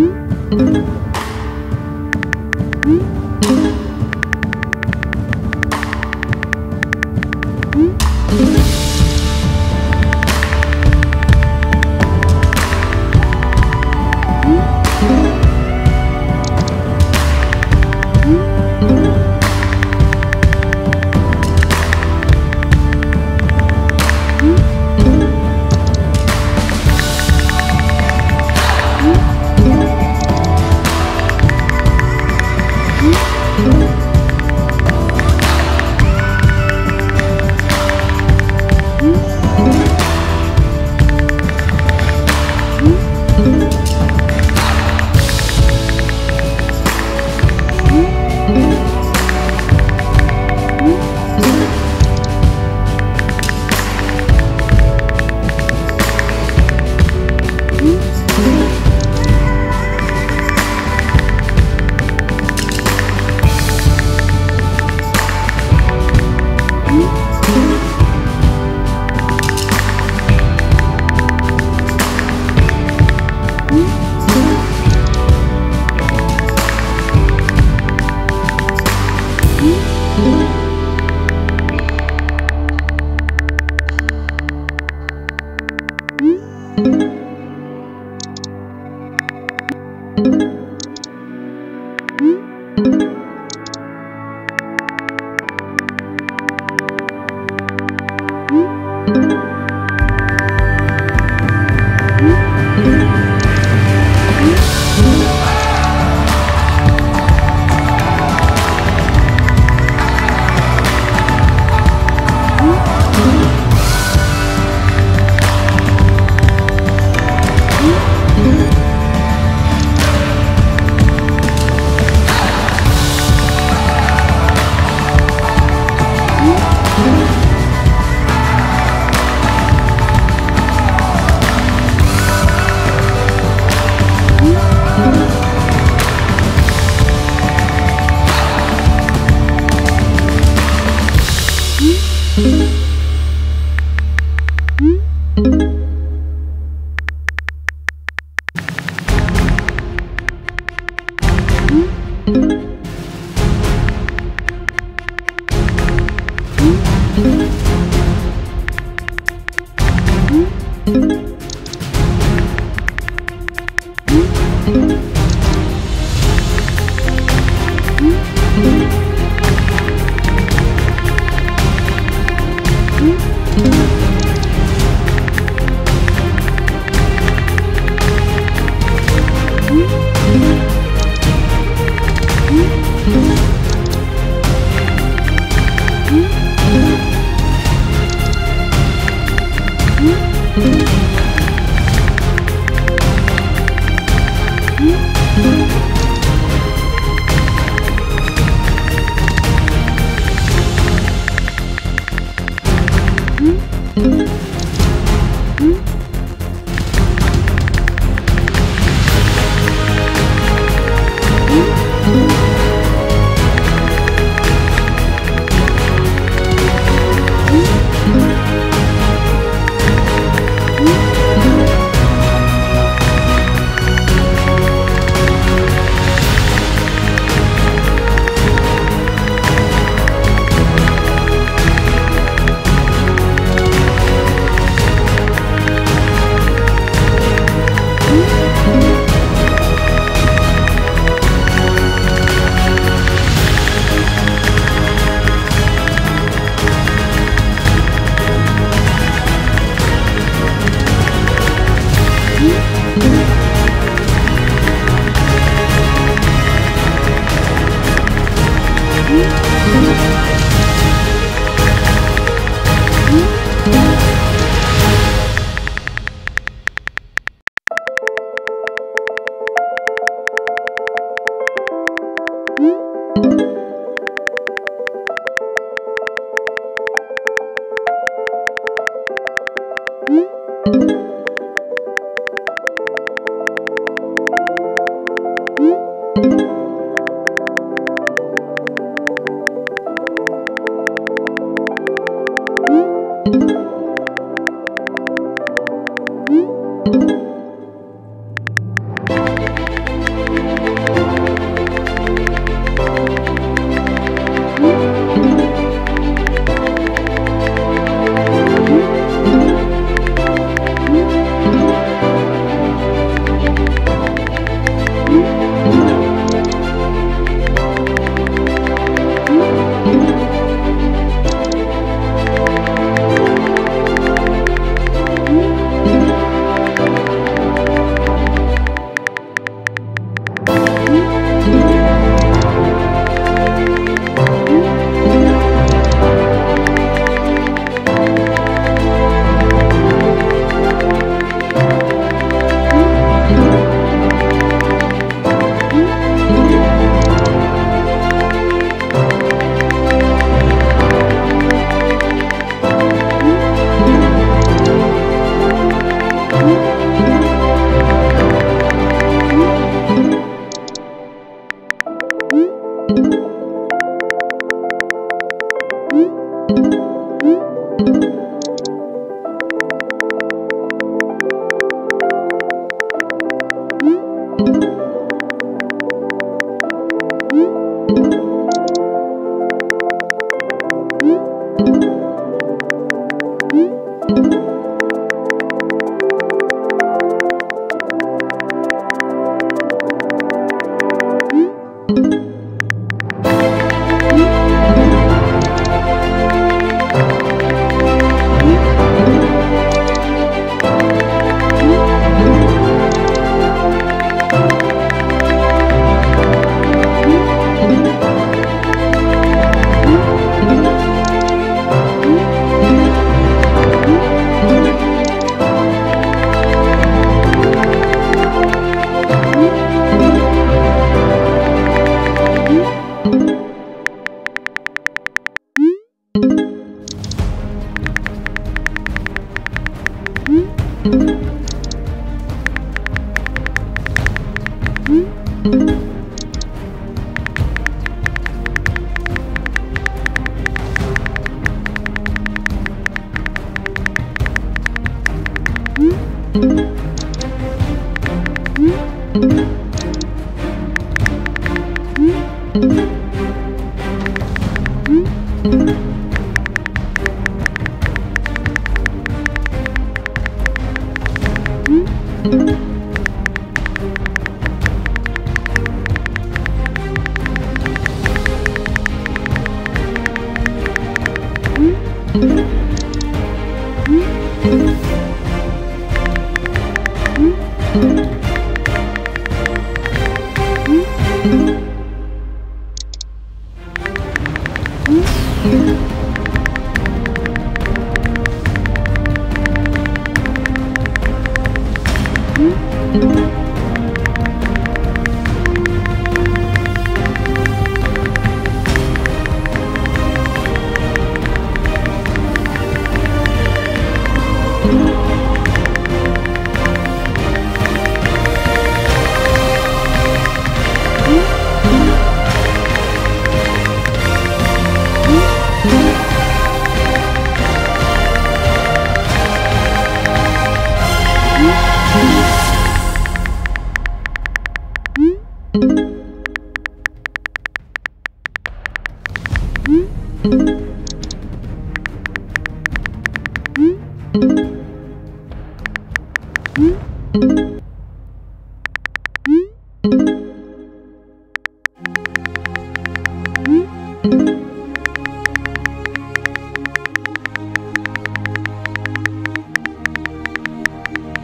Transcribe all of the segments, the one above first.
Hmm?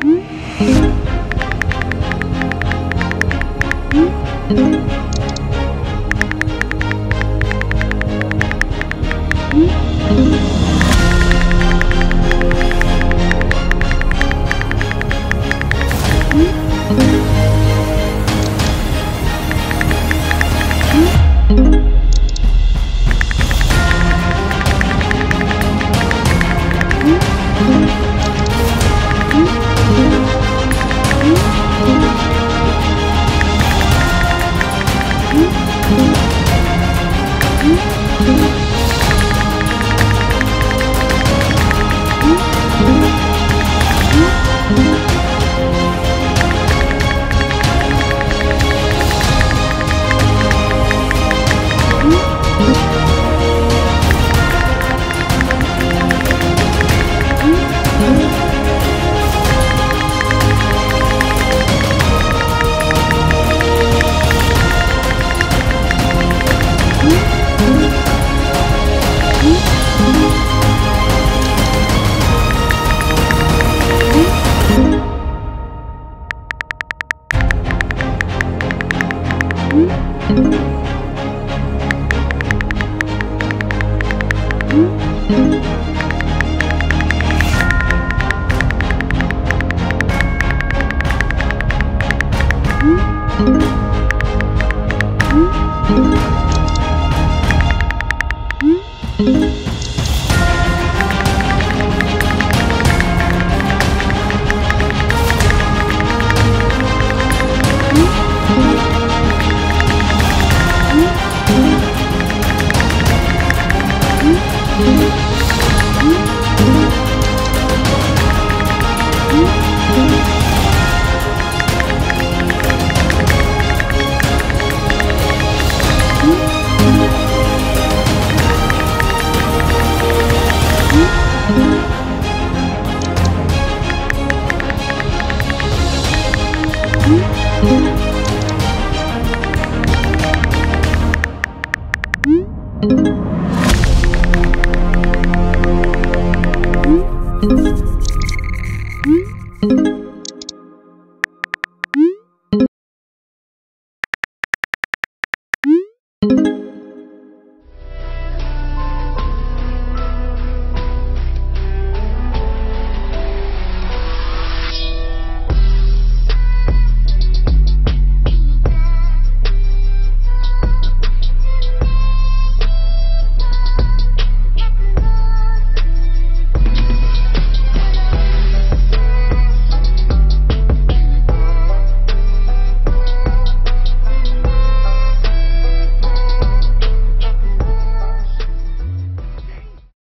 Hmm? Música you